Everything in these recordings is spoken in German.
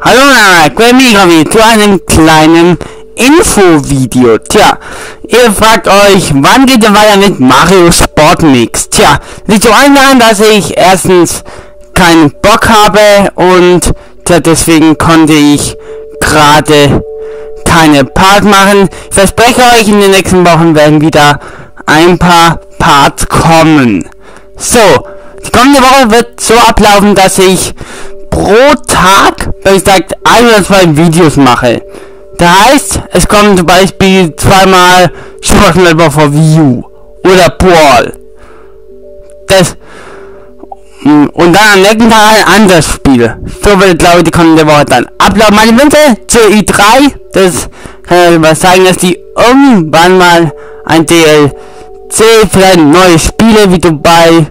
Hallo, Grammy zu einem kleinen Infovideo. Tja, ihr fragt euch, wann geht es weiter mit Mario Sport Mix? Tja, liegt so daran, dass ich erstens keinen Bock habe und tja, deswegen konnte ich gerade keine Part machen. Ich verspreche euch, in den nächsten Wochen werden wieder ein paar Parts kommen. So, die kommende Woche wird so ablaufen, dass ich pro Tag, wie gesagt, ein oder zwei Videos mache. Das heißt, es kommen zum Beispiel zweimal Smash for View oder Brawl. Das und dann am nächsten Tag ein anderes Spiel. So wird, glaube ich, die kommende Woche dann ablaufen. Meine Wünsche zur i3, das kann ich mal sagen, dass die irgendwann mal ein DLC, vielleicht neue Spiele wie Dubai,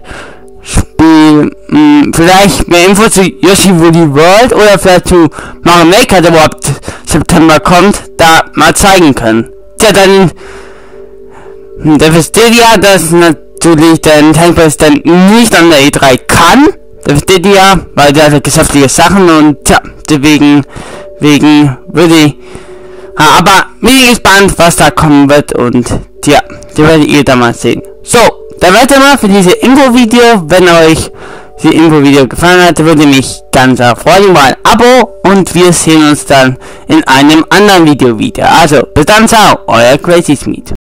Spiel, mh, hm, vielleicht mehr Infos zu Yoshi Woolly World oder vielleicht zu Mario Maker, der überhaupt September kommt, da mal zeigen können. Tja, dann, hm, der versteht ja, dass natürlich der Nintendo President nicht an der E3 kann. Der versteht ja, weil der hat geschäftliche Sachen und tja, deswegen, wegen würde ich, aber bin gespannt, was da kommen wird und ja, die werdet ihr dann mal sehen. So, dann weiter mal für diese Info-Video. Wenn euch die Info-Video gefallen hat, würde mich ganz freuen über ein Abo und wir sehen uns dann in einem anderen Video wieder. Also, bis dann, ciao, euer Crazy Smith.